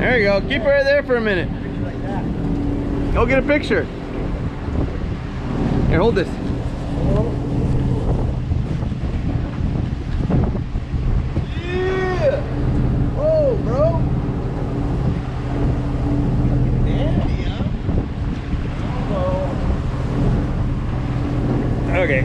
There you go. Keep her right there for a minute. Go get a picture. Here, hold this. Yeah. Whoa, bro. Dandy, huh? Okay.